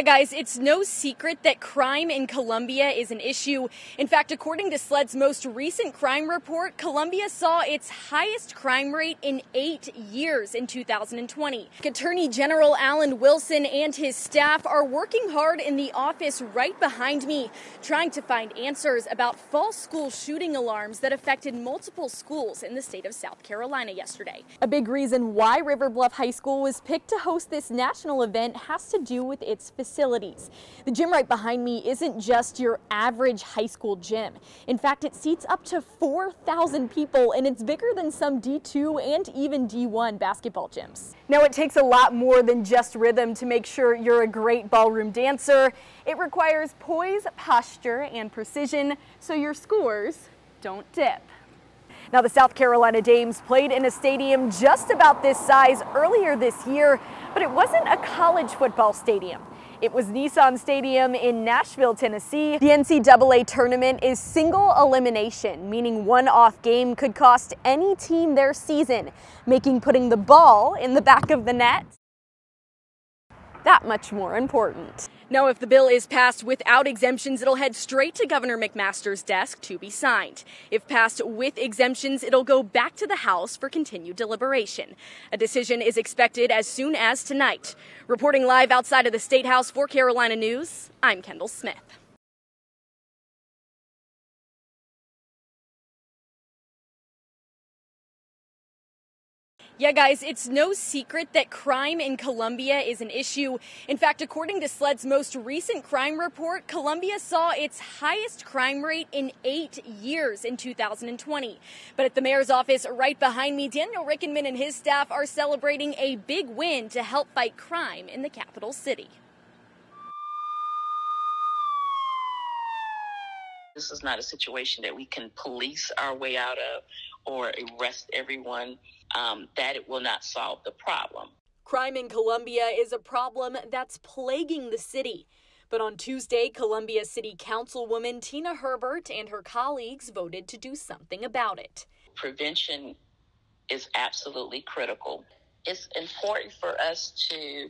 Yeah, guys, it's no secret that crime in Columbia is an issue. In fact, according to SLED's most recent crime report, Columbia saw its highest crime rate in eight years in 2020. Attorney General Alan Wilson and his staff are working hard in the office right behind me, trying to find answers about false school shooting alarms that affected multiple schools in the state of South Carolina yesterday. A big reason why River Bluff High School was picked to host this national event has to do with its facilities. The gym right behind me isn't just your average high school gym. In fact, it seats up to 4,000 people and it's bigger than some D2 and even D1 basketball gyms. Now it takes a lot more than just rhythm to make sure you're a great ballroom dancer. It requires poise, posture, and precision so your scores don't dip. Now, the South Carolina Dames played in a stadium just about this size earlier this year, but it wasn't a college football stadium. It was Nissan Stadium in Nashville, Tennessee. The NCAA tournament is single elimination, meaning one off game could cost any team their season, making putting the ball in the back of the net that much more important. Now, if the bill is passed without exemptions, it'll head straight to Governor McMaster's desk to be signed. If passed with exemptions, it'll go back to the House for continued deliberation. A decision is expected as soon as tonight. Reporting live outside of the State House for Carolina News, I'm Kendall Smith. Yeah, guys, it's no secret that crime in Columbia is an issue. In fact, according to SLED's most recent crime report, Columbia saw its highest crime rate in eight years in 2020. But at the mayor's office right behind me, Daniel Rickenmann and his staff are celebrating a big win to help fight crime in the capital city. This is not a situation that we can police our way out of or arrest everyone um, that it will not solve the problem. Crime in Columbia is a problem that's plaguing the city. But on Tuesday, Columbia City Councilwoman Tina Herbert and her colleagues voted to do something about it. Prevention is absolutely critical. It's important for us to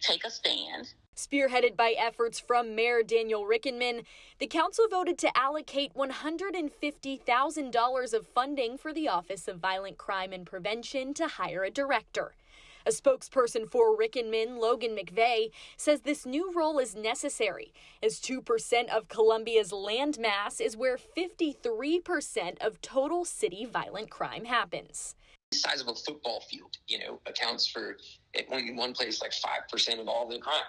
take a stand Spearheaded by efforts from Mayor Daniel Rickenmann, the council voted to allocate $150,000 of funding for the Office of Violent Crime and Prevention to hire a director. A spokesperson for Rickenmann, Logan McVeigh, says this new role is necessary, as 2% of Columbia's land mass is where 53% of total city violent crime happens. The size of a football field, you know, accounts for, in one place, like 5% of all the crime.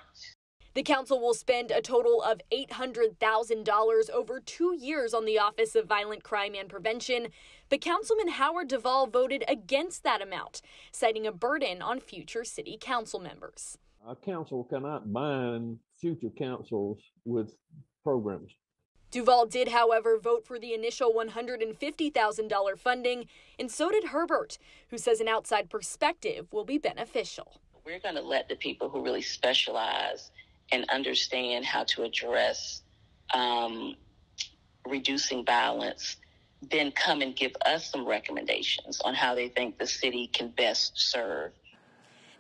The council will spend a total of $800,000 over two years on the Office of Violent Crime and Prevention, but Councilman Howard Duvall voted against that amount, citing a burden on future city council members. Our council cannot bind future councils with programs. Duvall did, however, vote for the initial $150,000 funding, and so did Herbert, who says an outside perspective will be beneficial. We're going to let the people who really specialize and understand how to address um, reducing violence, then come and give us some recommendations on how they think the city can best serve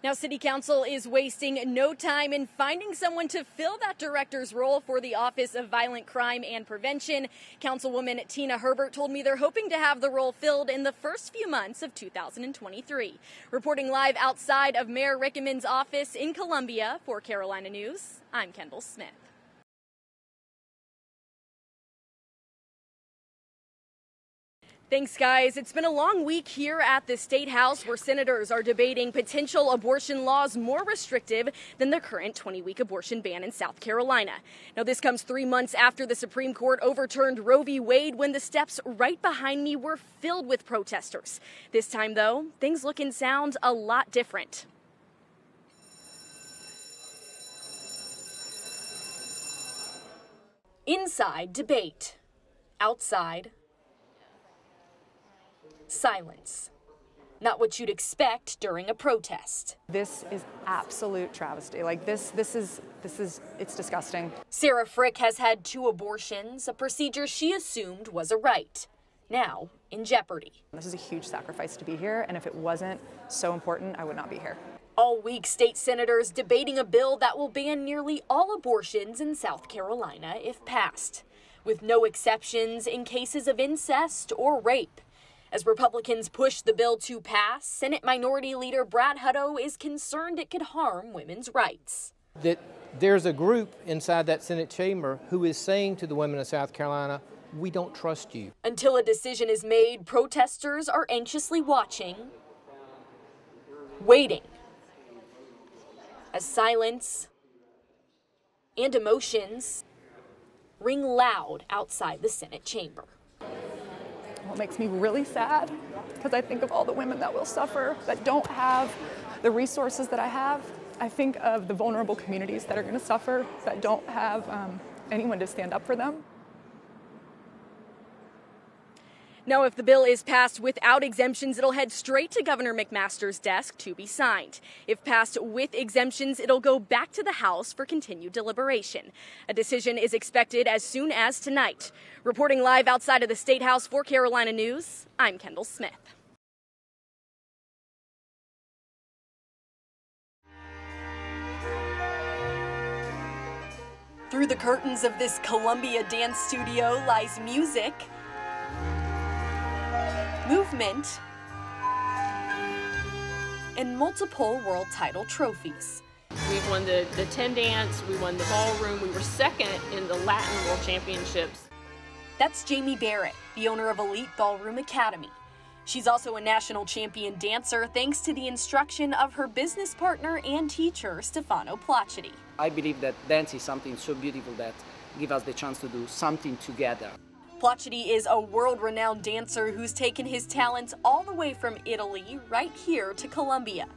now, City Council is wasting no time in finding someone to fill that director's role for the Office of Violent Crime and Prevention. Councilwoman Tina Herbert told me they're hoping to have the role filled in the first few months of 2023. Reporting live outside of Mayor Rickman's office in Columbia for Carolina News, I'm Kendall Smith. Thanks, guys. It's been a long week here at the State House where senators are debating potential abortion laws more restrictive than the current 20 week abortion ban in South Carolina. Now, this comes three months after the Supreme Court overturned Roe v. Wade when the steps right behind me were filled with protesters. This time, though, things look and sound a lot different. Inside debate. Outside silence. Not what you'd expect during a protest. This is absolute travesty. Like this this is this is it's disgusting. Sarah Frick has had two abortions, a procedure she assumed was a right. Now in jeopardy. This is a huge sacrifice to be here, and if it wasn't so important, I would not be here. All week, state senators debating a bill that will ban nearly all abortions in South Carolina if passed, with no exceptions in cases of incest or rape. As Republicans push the bill to pass, Senate Minority Leader Brad Hutto is concerned it could harm women's rights. That there's a group inside that Senate chamber who is saying to the women of South Carolina, we don't trust you. Until a decision is made, protesters are anxiously watching, waiting as silence and emotions ring loud outside the Senate chamber. What makes me really sad, because I think of all the women that will suffer, that don't have the resources that I have. I think of the vulnerable communities that are going to suffer, that don't have um, anyone to stand up for them. Now, if the bill is passed without exemptions, it'll head straight to Governor McMaster's desk to be signed. If passed with exemptions, it'll go back to the House for continued deliberation. A decision is expected as soon as tonight. Reporting live outside of the State House for Carolina News, I'm Kendall Smith. Through the curtains of this Columbia dance studio lies music movement, and multiple world title trophies. We've won the, the 10 dance, we won the ballroom, we were second in the Latin World Championships. That's Jamie Barrett, the owner of Elite Ballroom Academy. She's also a national champion dancer thanks to the instruction of her business partner and teacher, Stefano Placidi. I believe that dance is something so beautiful that give us the chance to do something together. Placidi is a world-renowned dancer who's taken his talents all the way from Italy right here to Columbia.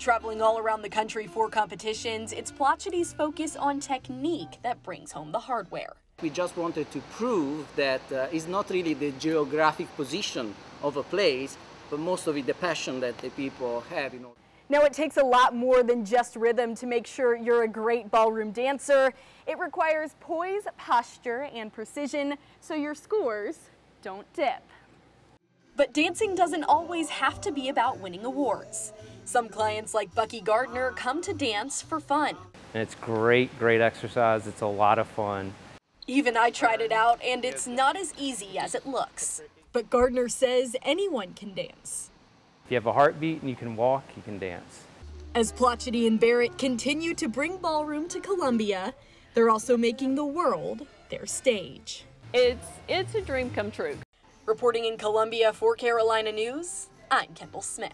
Traveling all around the country for competitions, it's Placidi's focus on technique that brings home the hardware. We just wanted to prove that uh, it's not really the geographic position of a place, but most of it the passion that the people have. You know. Now, it takes a lot more than just rhythm to make sure you're a great ballroom dancer. It requires poise, posture, and precision so your scores don't dip. But dancing doesn't always have to be about winning awards. Some clients like Bucky Gardner come to dance for fun. And it's great, great exercise. It's a lot of fun. Even I tried it out, and it's not as easy as it looks. But Gardner says anyone can dance. If you have a heartbeat and you can walk, you can dance. As Placidi and Barrett continue to bring ballroom to Columbia, they're also making the world their stage. It's, it's a dream come true. Reporting in Columbia for Carolina News, I'm Kendall Smith.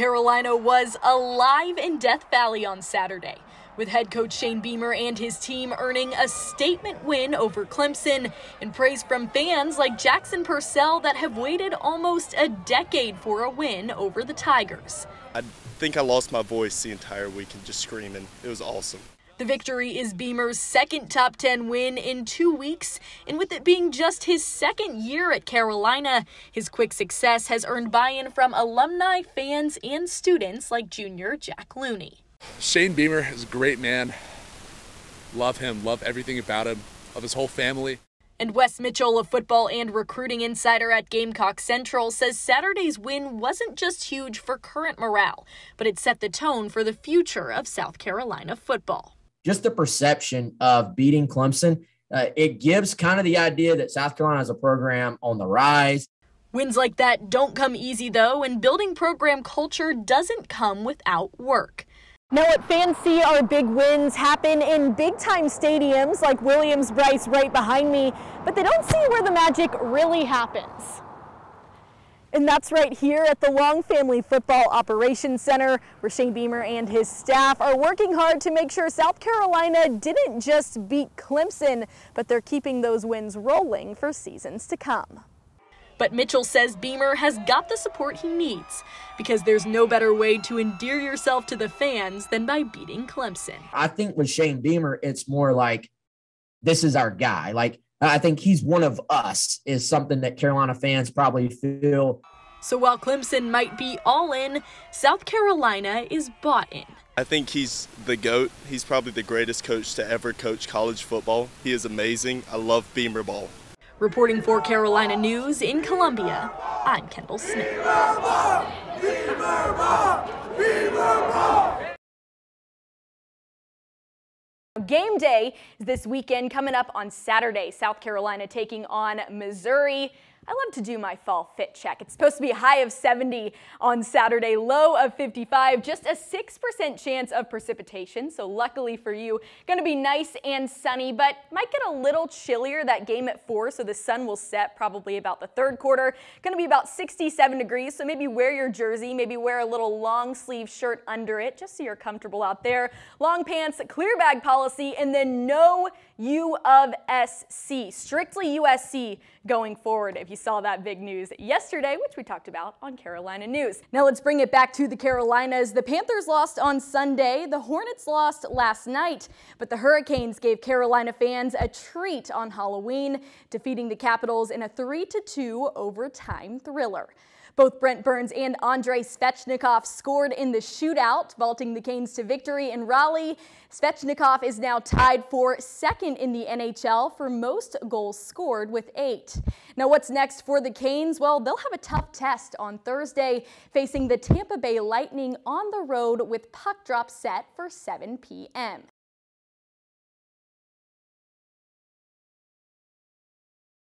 Carolina was alive in Death Valley on Saturday, with head coach Shane Beamer and his team earning a statement win over Clemson and praise from fans like Jackson Purcell that have waited almost a decade for a win over the Tigers. I think I lost my voice the entire week and just screaming. It was awesome. The victory is Beamer's second top 10 win in two weeks, and with it being just his second year at Carolina, his quick success has earned buy in from alumni, fans, and students like junior Jack Looney. Shane Beamer is a great man. Love him, love everything about him, love his whole family. And Wes Mitchell, a football and recruiting insider at Gamecock Central, says Saturday's win wasn't just huge for current morale, but it set the tone for the future of South Carolina football just the perception of beating Clemson, uh, it gives kind of the idea that South Carolina is a program on the rise. Wins like that don't come easy, though, and building program culture doesn't come without work. Now, what fans see are big wins happen in big time stadiums like Williams Brice right behind me, but they don't see where the magic really happens. And that's right here at the Long Family Football Operations Center, where Shane Beamer and his staff are working hard to make sure South Carolina didn't just beat Clemson, but they're keeping those wins rolling for seasons to come. But Mitchell says Beamer has got the support he needs because there's no better way to endear yourself to the fans than by beating Clemson. I think with Shane Beamer, it's more like this is our guy. Like I think he's one of us is something that Carolina fans probably feel. So while Clemson might be all in, South Carolina is bought in. I think he's the GOAT. He's probably the greatest coach to ever coach college football. He is amazing. I love Beamer ball. Reporting for Carolina News in Columbia, I'm Kendall Smith. Game day is this weekend coming up on Saturday. South Carolina taking on Missouri. I love to do my fall fit check. It's supposed to be high of 70 on Saturday, low of 55, just a 6% chance of precipitation. So luckily for you, going to be nice and sunny, but might get a little chillier that game at 4, so the sun will set probably about the third quarter. Going to be about 67 degrees, so maybe wear your jersey, maybe wear a little long sleeve shirt under it, just so you're comfortable out there. Long pants, clear bag policy, and then no U of SC, strictly USC going forward. If you saw that big news yesterday, which we talked about on Carolina News. Now let's bring it back to the Carolinas. The Panthers lost on Sunday. The Hornets lost last night, but the Hurricanes gave Carolina fans a treat on Halloween, defeating the Capitals in a 3-2 overtime thriller. Both Brent Burns and Andrei Svechnikov scored in the shootout, vaulting the Canes to victory in Raleigh. Svechnikov is now tied for second in the NHL for most goals scored with eight. Now what's next for the Canes? Well, they'll have a tough test on Thursday, facing the Tampa Bay Lightning on the road with puck drop set for 7 p.m.